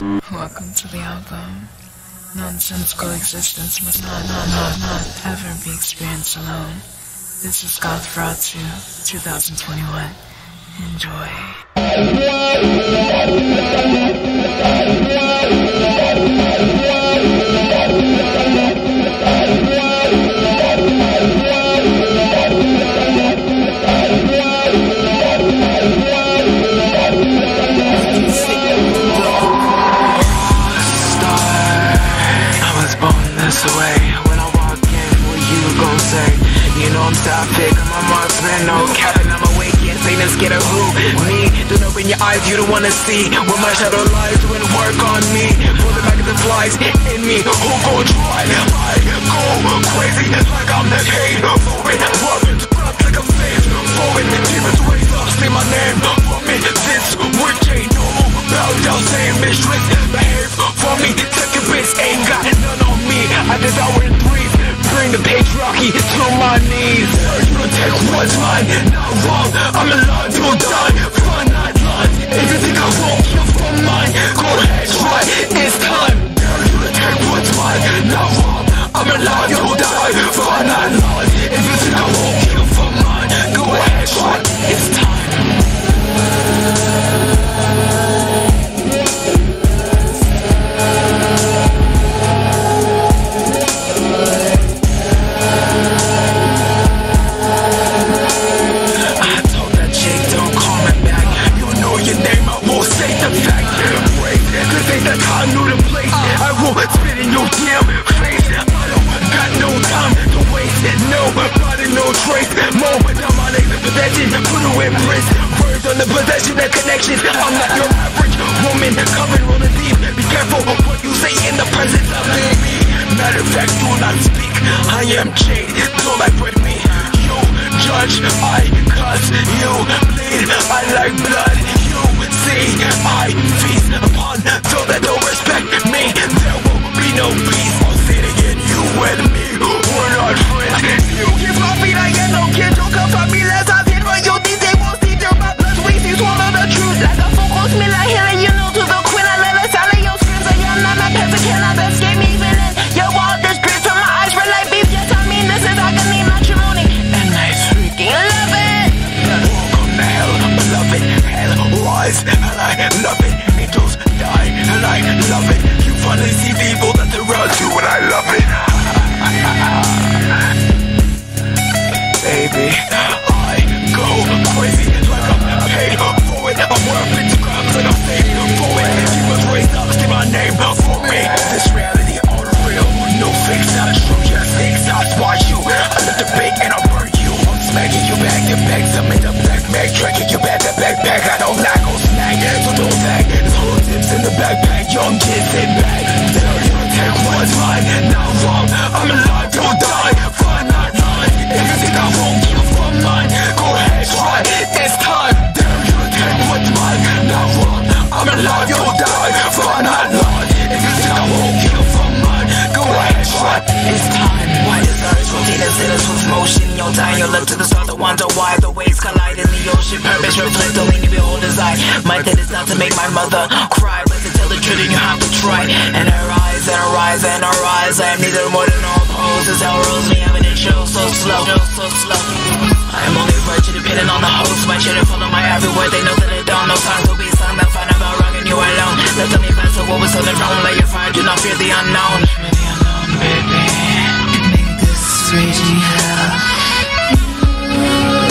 Welcome to the album. Nonsensical existence must not, not, not, not ever be experienced alone. This is Gothferatu 2021. this scared of who? Me, don't open your eyes, you don't wanna see Where my shadow lies, doing work on me. The back the flies in me, who gon' try? I go crazy like I'm the pain For it, running, like a fish For it, demons raise up, say my name. For me, this would change, no Bow down, saying mistress, behave for me Take your bits, ain't got none on me. I devour and breathe Bring the patriarchy to my knees. You take what's mine, not wrong I'm alive, you'll die, finite line. If you think I won't kill for mine. Go ahead, try, it's time. You take what's mine, not wrong I'm alive, you'll die, finite line. If you think I won't kill for mine. Go ahead, try, it's time More, say the fact. That I'm brave This ain't the time nor the place. I won't spit in your damn face. I don't got no time to waste. No, body no trace. More dominating the possession. Put to embrace Words on the possession, the connections. I'm not your average woman. Covered on the deep. Be careful of what you say in the presence of me. Matter of fact, do not speak. I am Jade, don't like with me. You judge, I cut. You bleed, I like blood see my feet upon those that don't respect me. There will be no peace. I'll say it again, you and me. We're not friends. If you keep laughing, I get no kid Don't come for me, less I did, it. When you think they won't see their bad blood We see swallow the truth. Like a phone calls me like hell And you know to the queen I let her silence your screams. I am not my peasant, can I escape? Wonder why the waves collide in the ocean. Purpose reflect only the as I My intent is not to make my mother cry, but to tell the truth and you have to try. And her eyes, and her eyes, and her eyes. I am neither more than all pose. As hell rolls me, having it chill so slow, so slow. I am only virtue depending on the host. My children follow my every word. They know that it don't. No time will be sung. I find about rocking you alone. Let them events of what was so wrong. Let your fire do not fear the unknown. Fear the unknown, baby. Make this raging hell. Música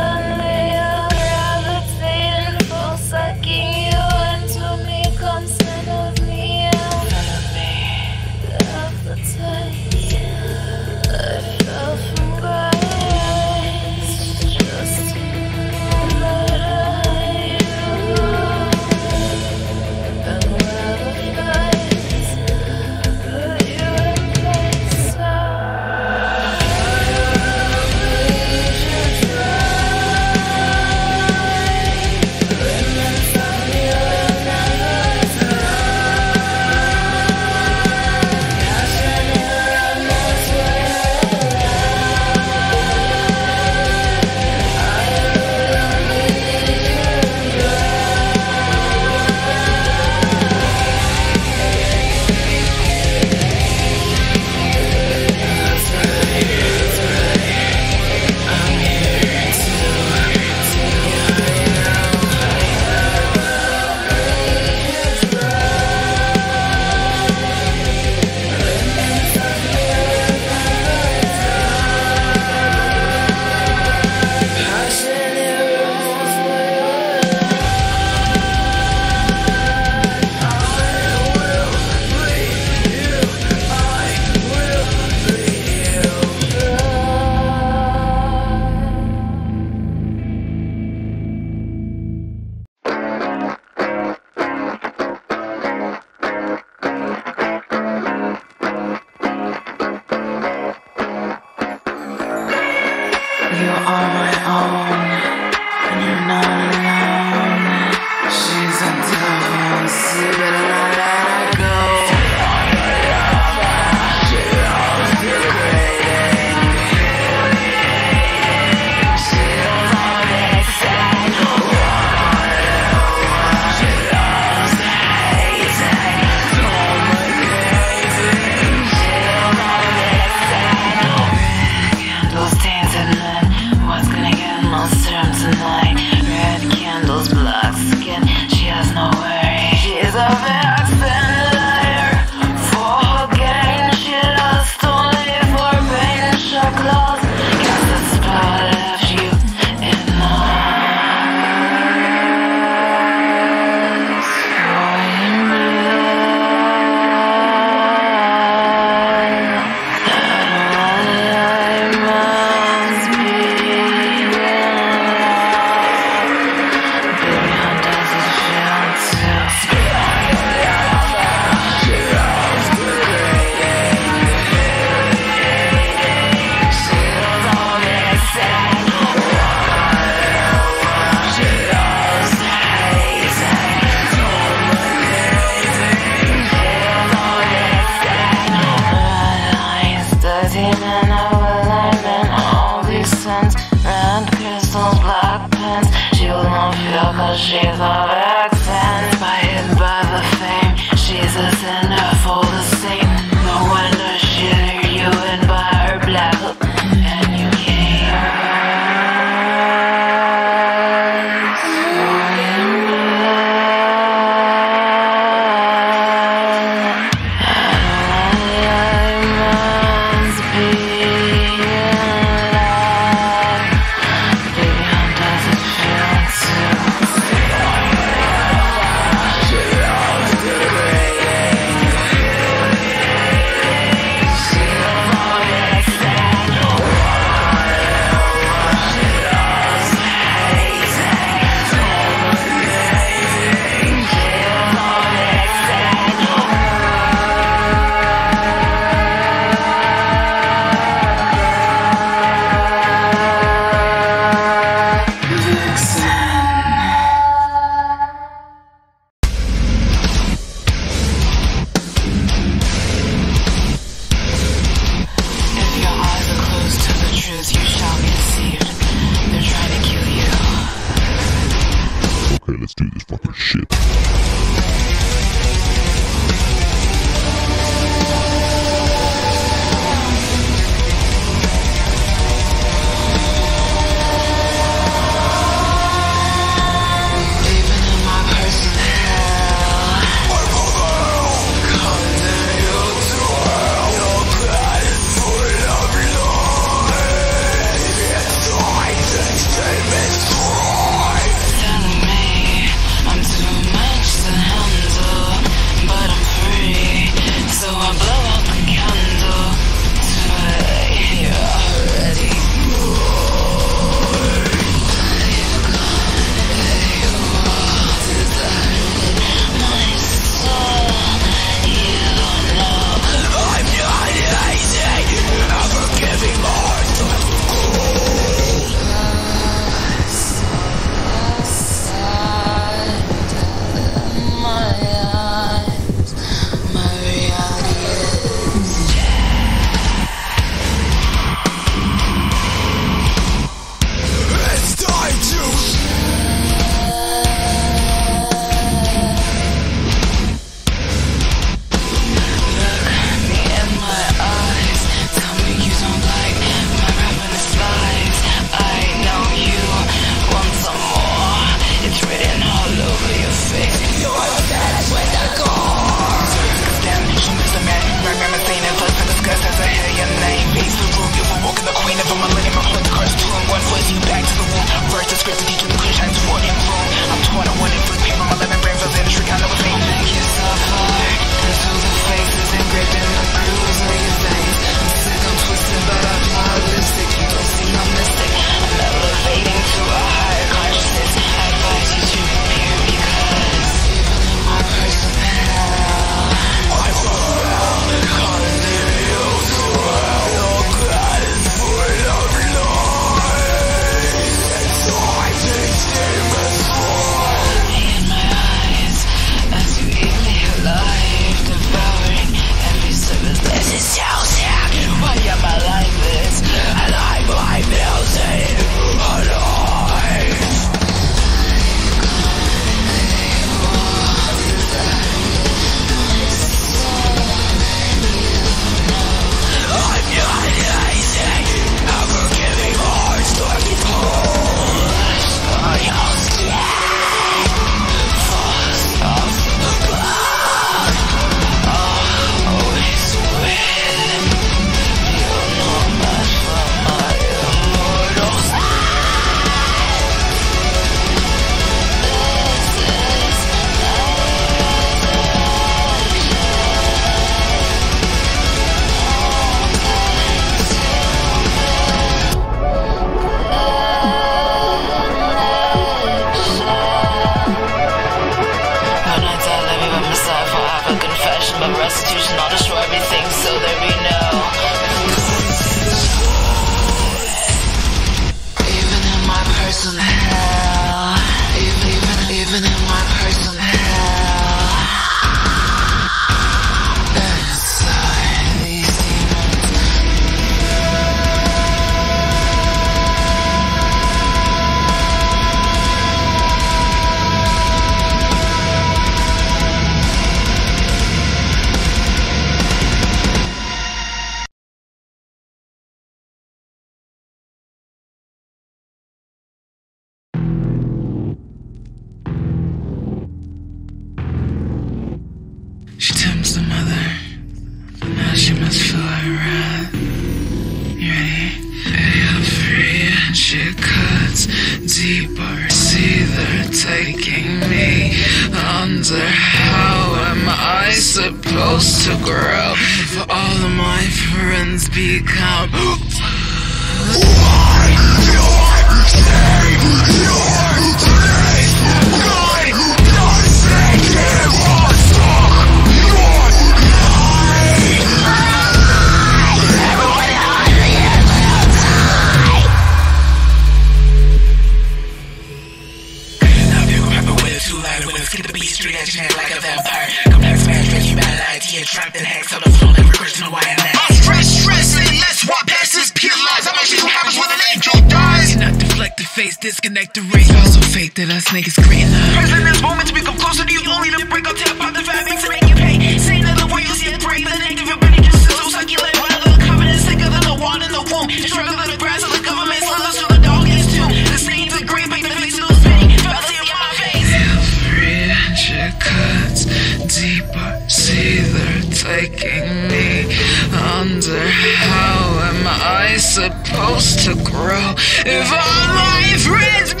deeper. See they're taking me under. How am I supposed to grow if all my friends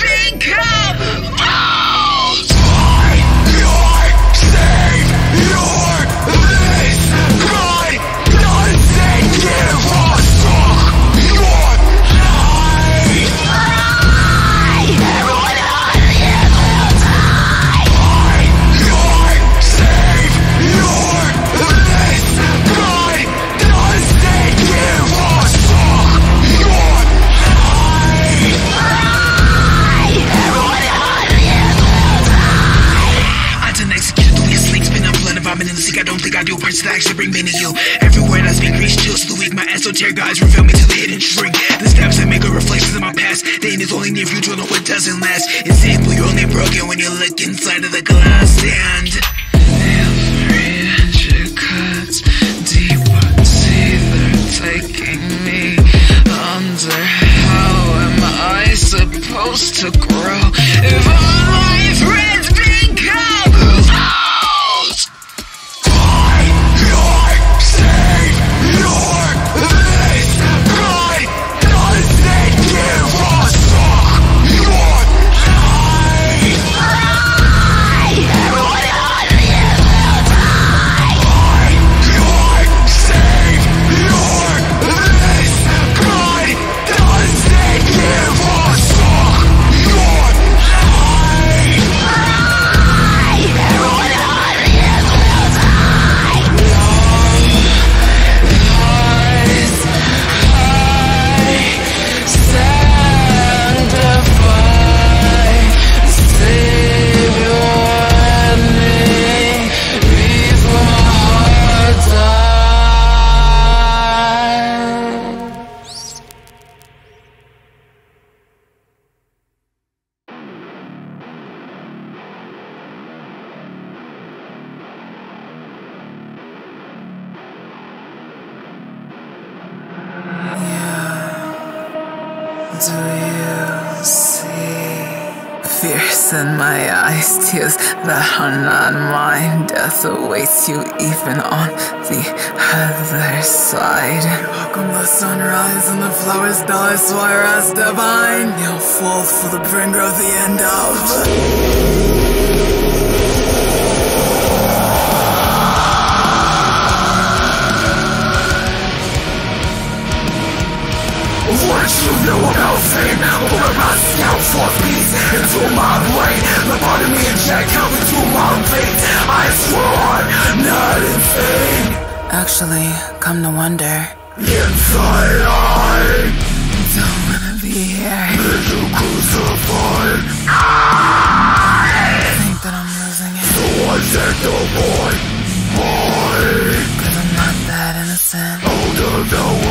do parts bring meaning to you. Everywhere I speak reach chills the weak. My esoteric eyes reveal me to the hidden shrink. The steps that make are reflections of my past. The end is only near future, no it doesn't last. It's simple, you're only broken when you look inside of the glass. And me. How am I supposed to grow if all my friends you even on the other side. Welcome the sunrise and the flowers die, swear as divine. You'll fall for the bringer of the end of. Peace my brain The part of me in check Come into my veins I swear I'm not insane Actually, come to wonder, Inside I don't wanna be here. Is you crucified Think that I'm losing it, I take the boy. Mine cause I'm not that innocent. How devour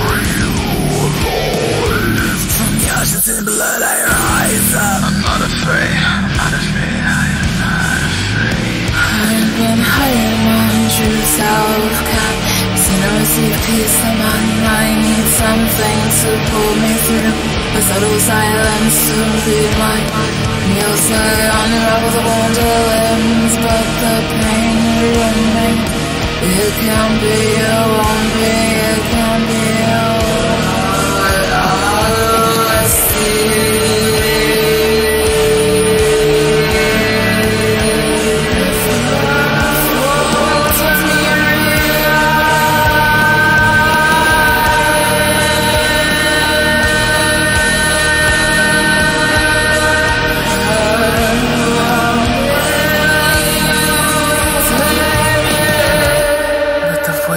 ashes and blood I rise up. I'm not afraid, I'm not afraid, I am not afraid. I've been hiding my true self, can't seem to receive peace in my mind. Need something to pull me through. A subtle silence to be mine. You'll say unravel the bones of limbs, but the pain remains. It can be, it won't be, it can be,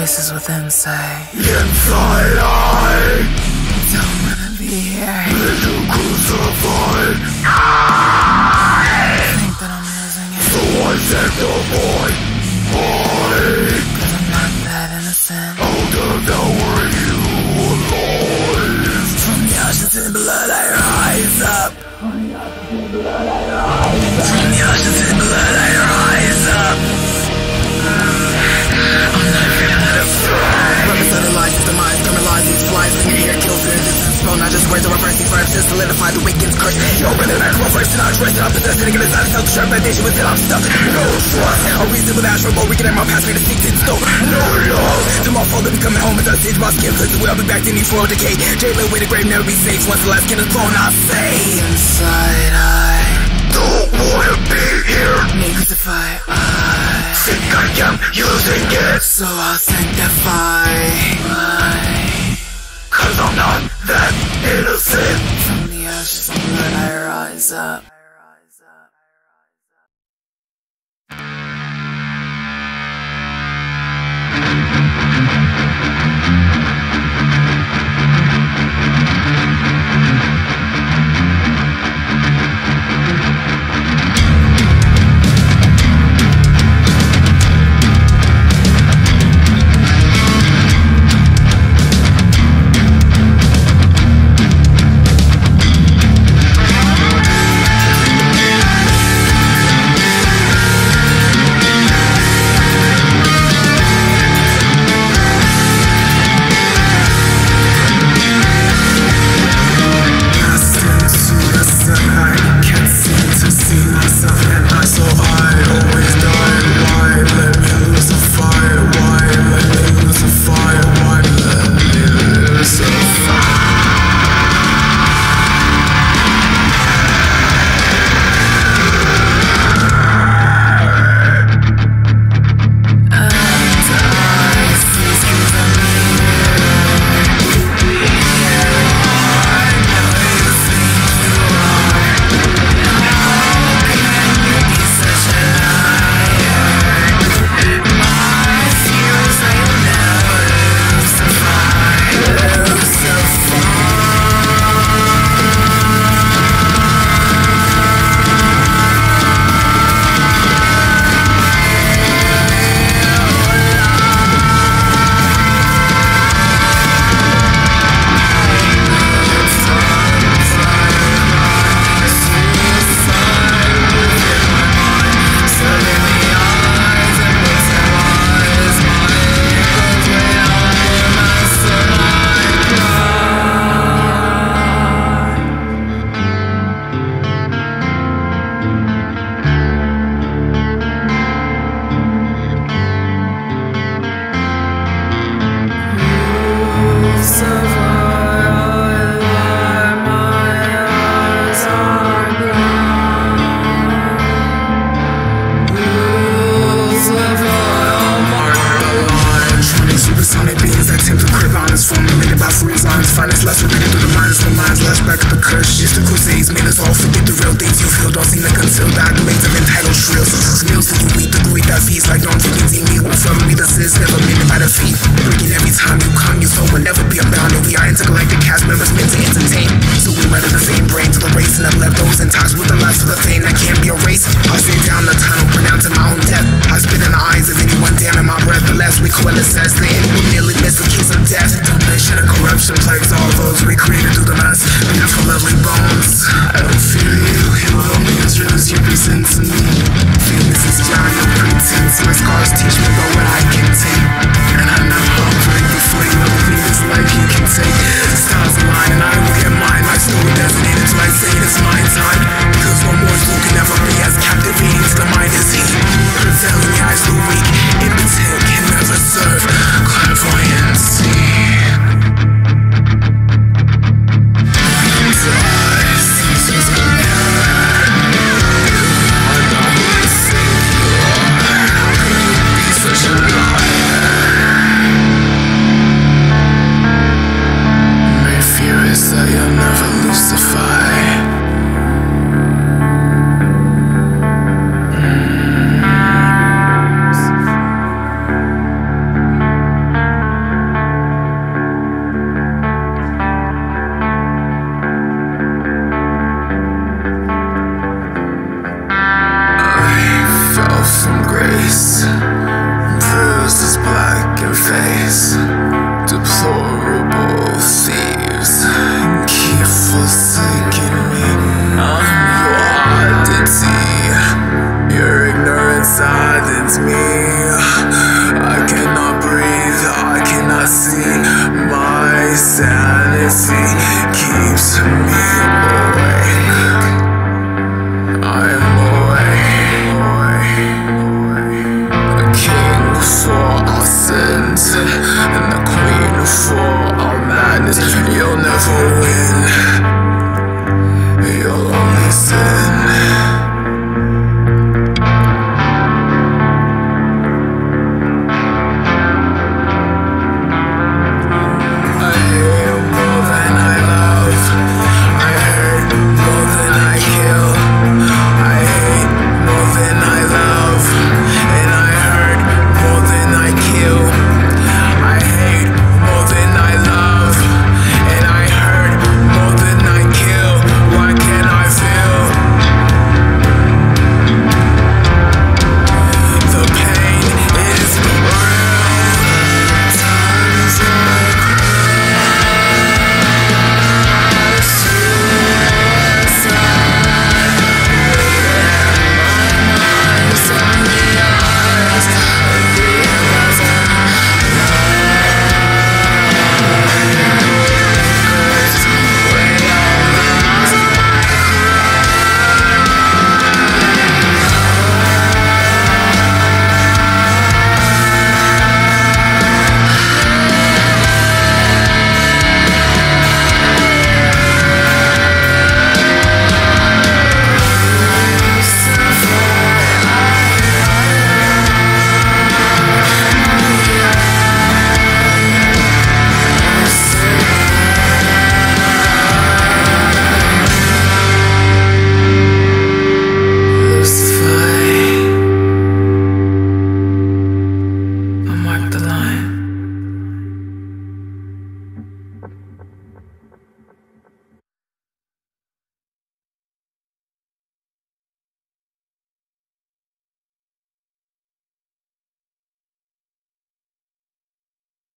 say. Inside I Don't wanna be here. little crucified Think that I'm losing it. So I said the boy I Cause I'm not that innocent. will devour you alive From the ashes and blood I rise up. From the ashes and blood I rise up. I'm not feeling afraid. Purpose of the life is demise, criminalize these flies When you hear kill fear, this is spell Not just words to reverse these verbs Just solidify the weekend's curse. Yo, brother, that's my first And I trust and I'm possessed And it's not self-destruct Foundation within I'm stuck. No trust A reason without trouble We can have my past made a sneak in stone. No love To my fall to be coming home As I stage my skin the way I'll be back in these world decay. Jailer with the grave Never be safe. Once the last skin is blown I say. Inside I Don't wanna be here. Need crucify. I Think I am using it so I'll sanctify. I Cause I'm not that innocent from the ashes and blood I rise up. Made us all forget the real things you feel. Don't seem to conceal the accolades of entitled shrills Meals that you eat The greed that feeds Like don't forget to me Will from me the sis Never been by the feet Breaking every time you come You so will never be abounded We are intergalactic cast members meant to entertain So we weather the same brain to the race And I've left those in touch with the lust of the fame That can't be erased I'll stay down the tunnel Pronouncing my own death I spit in the eyes of anyone damning my breath The less we coalesce The end will nearly miss the kiss of death Domination and corruption plagues all those we created through the lust And for lovely bones. I don't fear you. You will only as real as you present to me Feelings is beyond no pretense My scars teach me about what I can take. And I'm not hungry you this you can take. Stars align